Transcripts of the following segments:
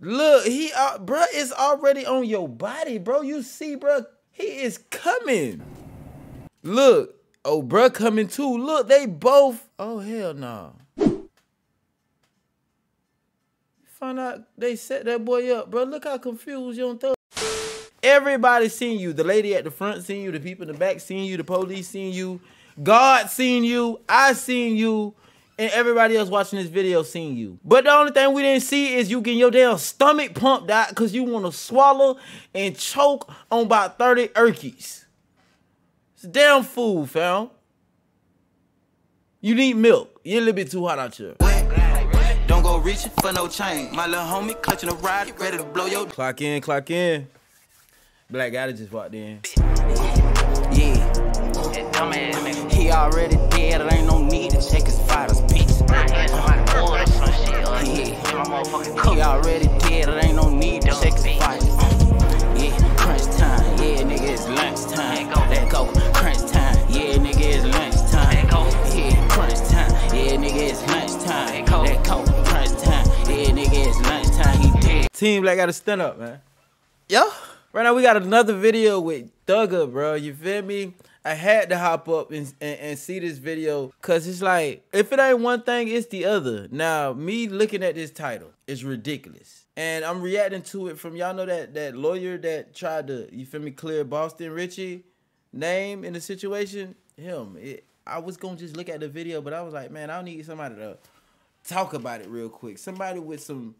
Look, he, uh, bro, is already on your body, bro. You see, bro, he is coming. Look, oh, bro, coming too. Look, they both. Oh hell no. Nah. Find out they set that boy up, bro. Look how confused Young Thug. Everybody seen you. The lady at the front seen you. The people in the back seen you. The police seen you. God seen you. I seen you and everybody else watching this video seeing you. But the only thing we didn't see is you getting your damn stomach pumped out because you want to swallow and choke on about 30 Perkies. It's a damn fool, fam. You need milk. You're a little bit too hot out here. Don't go reaching for no chain. My little homie clutching a ride, ready to blow your. Clock in, clock in. Black guy just walked in. Yeah. He already dead, it ain't no need to check his fighters piece. He already dead, it ain't no need to check his fighters. Yeah, crunch time, yeah, nigga, it's lunch time. Let go, crunch time, yeah, nigga, it's lunch time. Yeah, crunch time, yeah, nigga, it's lunch time. Let go, crunch time, yeah, nigga, it's lunch time. He dead. Team Black gotta stand up, man. Yo, right now we got another video with Thugger, bro. You feel me? I had to hop up and, and, and, see this video because it's like, if it ain't one thing, it's the other. Now, me looking at this title is ridiculous. And I'm reacting to it from, y'all know that that lawyer that tried to, you feel me, clear Boston Richey name in the situation? Him. It, I was going to just look at the video, but I was like, man, I need somebody to talk about it real quick. Somebody with some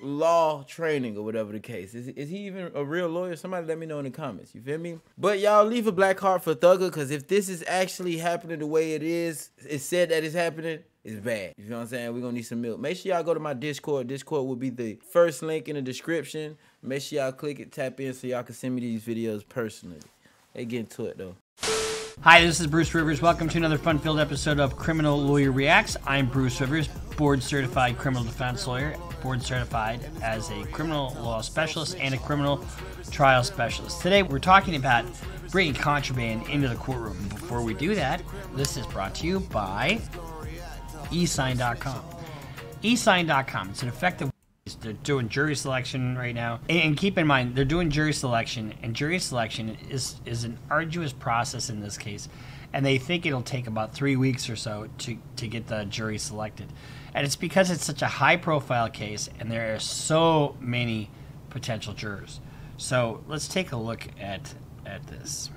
law training or whatever the case. Is, is he even a real lawyer? Somebody let me know in the comments. You feel me? But y'all leave a black heart for Thugger because if this is actually happening the way it is, it's said that it's happening, it's bad. You know what I'm saying? We're gonna need some milk. Make sure y'all go to my Discord. Discord will be the first link in the description. Make sure y'all click it, tap in so y'all can send me these videos personally. They get into it though. Hi, this is Bruce Rivers. Welcome to another fun-filled episode of Criminal Lawyer Reacts. I'm Bruce Rivers, board-certified criminal defense lawyer, board-certified as a criminal law specialist and a criminal trial specialist. Today, we're talking about bringing contraband into the courtroom. Before we do that, this is brought to you by eSign.com. eSign.com. It's an effective they're doing jury selection right now, and, keep in mind they're doing jury selection, and jury selection is is an arduous process in this case, and they think it'll take about three weeks or so to to get the jury selected, and it's because it's such a high profile case, and there are so many potential jurors. So let's take a look at at this.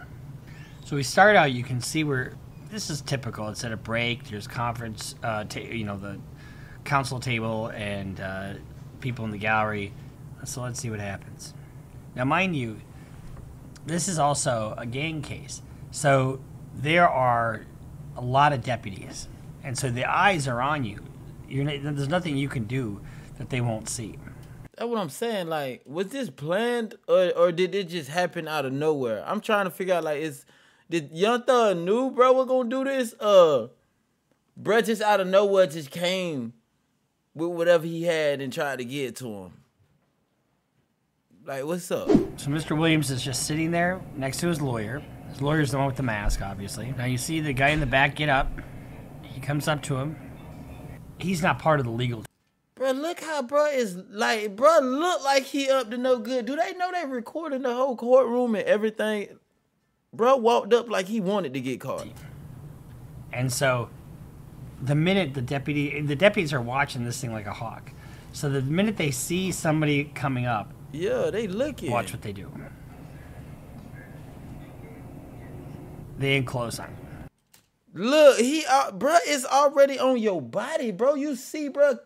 So we start out. You can see where this is typical. It's at a break. There's conference, uh, you know, the counsel table and uh, people in the gallery. So let's see what happens. Now, mind you, this is also a gang case. So there are a lot of deputies. And so the eyes are on you. Not, there's nothing you can do that they won't see. That's what I'm saying. Like, was this planned or, or did it just happen out of nowhere? I'm trying to figure out, like, is did Young Thug knew bro was gonna do this? Uh, bro just out of nowhere just came with whatever he had and tried to get to him. Like, what's up? So Mr. Williams is just sitting there next to his lawyer. His lawyer's the one with the mask, obviously. Now you see the guy in the back get up. He comes up to him. He's not part of the legal. Bro, look how bro is like, bro, look like he up to no good. Do they know they recording the whole courtroom and everything? Bro walked up like he wanted to get caught. And so the minute the deputy the deputies are watching this thing like a hawk. So the minute they see somebody coming up, yeah, they looking. Watch what they do. They ain't close on. Look, he uh, bro is already on your body, bro. You see, bro,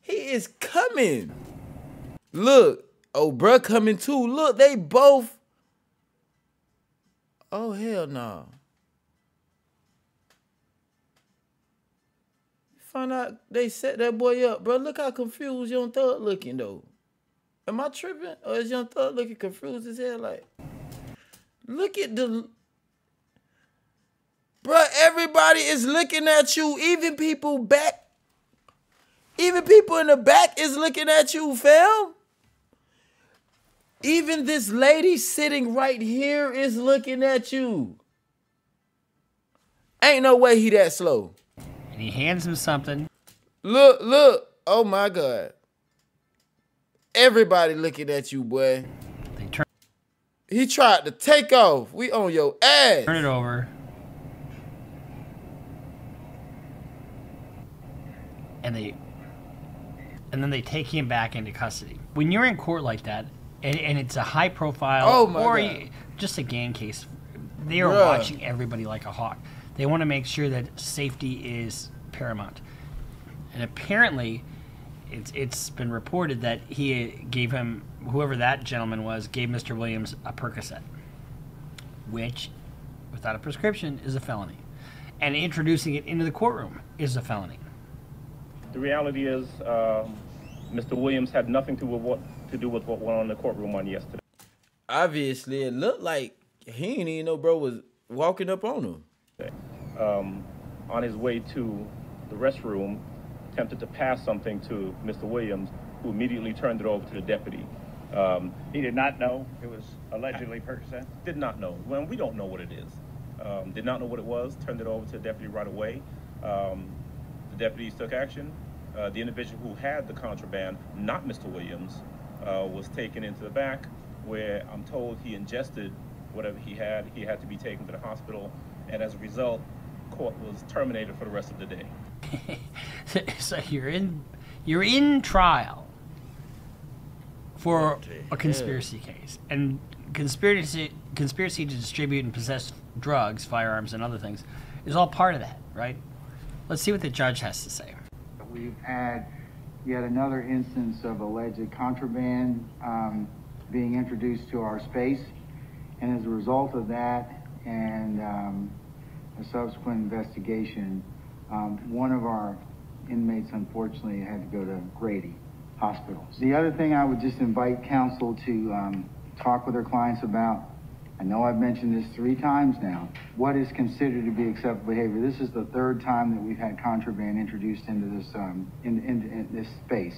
he is coming. Look, oh, bro, coming too. Look, they both. Oh hell no. Find out they set that boy up, bro. Look how confused Young Thug looking though. Am I tripping? Or is Young Thug looking confused as hell? Like, look at the Bro, everybody is looking at you. Even people back. Even people in the back is looking at you, fam. Even this lady sitting right here is looking at you. Ain't no way he that slow and he hands him something. Look, look. Oh my God. everybody looking at you, boy. They turn, He tried to take off. We on your ass. turn it over. And they and then they take him back into custody. When you're in court like that, and, and it's a high profile Oh my or just a gang case, they are Bruh. watching everybody like a hawk. They want to make sure that safety is paramount. And apparently, it's it's been reported that he gave him whoever that gentleman was gave Mr. Williams a Percocet, which, without a prescription, is a felony, and introducing it into the courtroom is a felony. The reality is, um, Mr. Williams had nothing to, with what, to do with what went on in the courtroom on yesterday. Obviously, it looked like he didn't even know bro was walking up on him. Um, on his way to the restroom, attempted to pass something to Mr. Williams, who immediately turned it over to the deputy. Um, He did not know it was allegedly Percocet. did not know. Well, we don't know what it is. Um, did not know what it was. Turned it over to the deputy right away. Um, deputies took action. Uh, the individual who had the contraband, not Mr. Williams, uh, was taken into the back, where I'm told he ingested whatever he had. He had to be taken to the hospital, and as a result, court was terminated for the rest of the day. so you're in you're in trial for a conspiracy case and conspiracy conspiracy to distribute and possess drugs firearms and other things is all part of that right let's see what the judge has to say We've had yet another instance of alleged contraband um, being introduced to our space. And as a result of that and um, a subsequent investigation, um, one of our inmates unfortunately had to go to Grady Hospital. The other thing I would just invite counsel to um, talk with their clients about I know I've mentioned this three times now. What is considered to be acceptable behavior? This is the third time that we've had contraband introduced into this um, in, in, in this space.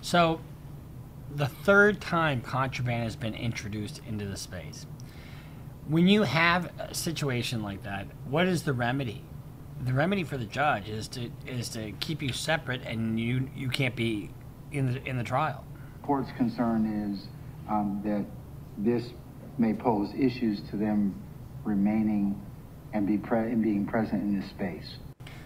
so the third time contraband has been introduced into the space when you have a situation like that what is the remedy the remedy for the judge is to is to keep you separate and you you can't be in the in the trial Court's concern is um, that this may pose issues to them remaining and be pre- and being present in this space.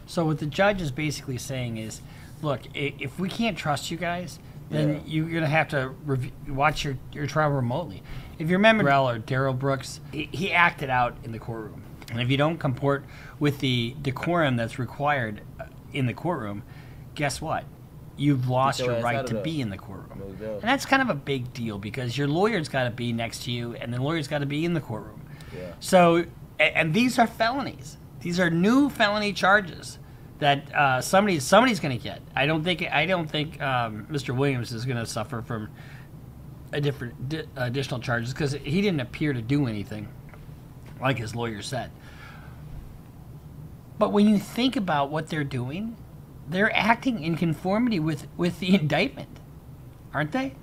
So what the judge is basically saying is, look, if we can't trust you guys, then Yeah. you're gonna have to rev- watch your, your trial remotely. If you remember Darrell or Daryl Brooks, he, he acted out in the courtroom, and if you don't comport with the decorum that's required uh, in the courtroom, guess what? You've lost your your ass out right to be in the courtroom, and that's kind of a big deal because your lawyer's got to be next to you, and the lawyer's got to be in the courtroom. Yeah. So, and these are felonies. These are new felony charges that uh, somebody somebody's going to get. I don't think I don't think um, Mr. Williams is going to suffer from a different di- additional charges because he didn't appear to do anything, like his lawyer said. But when you think about what they're doing, they're acting in conformity with with the indictment, aren't they?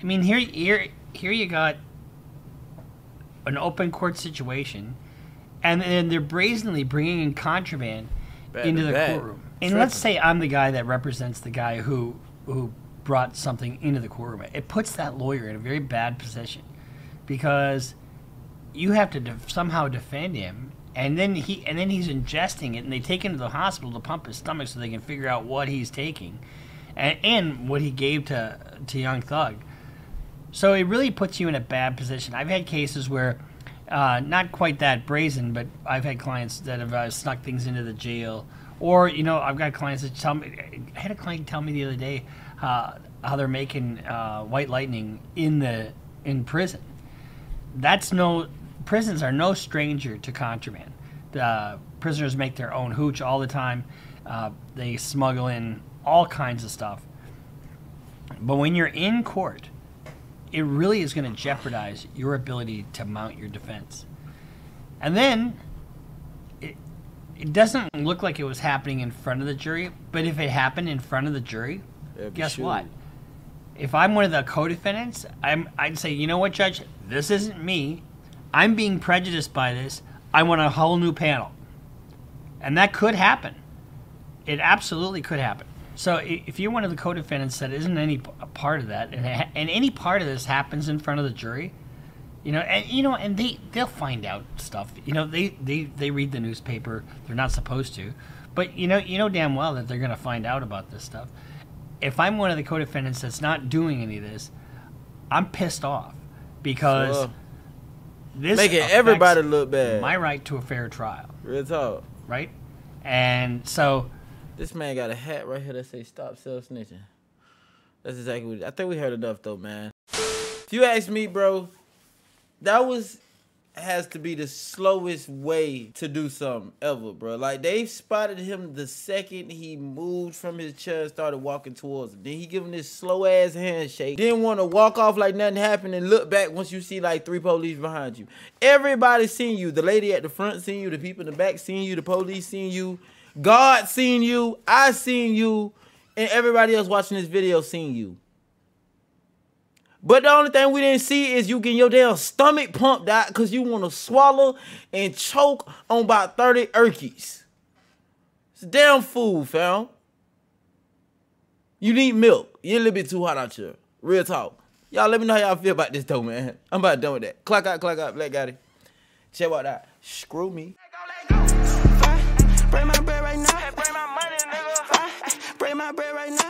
I mean, here here here you got an open court situation, and then they're brazenly bringing in contraband into the courtroom. And let's say I'm the guy that represents the guy who who brought something into the courtroom. It puts that lawyer in a very bad position because you have to def- somehow defend him, and then he and then he's ingesting it, and they take him to the hospital to pump his stomach so they can figure out what he's taking, and, and what he gave to to Young Thug. So it really puts you in a bad position. I've had cases where, uh, not quite that brazen, but I've had clients that have uh, snuck things into the jail, or you know, I've got clients that tell me. I had a client tell me the other day uh, how they're making uh, white lightning in the in prison. That's no prisons are no stranger to contraband. The prisoners make their own hooch all the time. Uh, they smuggle in all kinds of stuff. But when you're in court, it really is going to jeopardize your ability to mount your defense. And then it, it doesn't look like it was happening in front of the jury, but if it happened in front of the jury, Yeah, guess what? If I'm one of the co-defendants, I'm, I'd say, you know what, Judge, this isn't me. I'm being prejudiced by this. I want a whole new panel, and that could happen. It absolutely could happen. So if you're one of the co-defendants that isn't any part of that, and, and any part of this happens in front of the jury, you know, and you know, and they they'll find out stuff. You know, they they they read the newspaper. They're not supposed to, but you know, you know damn well that they're going to find out about this stuff. If I'm one of the co-defendants that's not doing any of this, I'm pissed off because. This Making everybody look bad. My right to a fair trial, Real talk. right? And so This man got a hat right here that say "Stop self snitching." That's exactly what I think we heard enough though, man. If you ask me, bro, that was has to be the slowest way to do something ever, bro. Like they spotted him the second he moved from his chair and started walking towards him. Then he give him this slow ass handshake. Didn't want to walk off like nothing happened and look back once you see like three police behind you. Everybody seen you. The lady at the front seen you. The people in the back seen you. The police seen you. God seen you. I seen you. And everybody else watching this video seen you. But the only thing we didn't see is you getting your damn stomach pumped out because you want to swallow and choke on about 30 Perkies. It's a damn fool, fam. You need milk. You're a little bit too hot out here. Real talk. Y'all let me know how y'all feel about this though, man. I'm about done with that. Clock out, clock out, Black Gatti. Check out that. Screw me. Bring my bread right now. Bring my money, nigga. Bring my bread right now.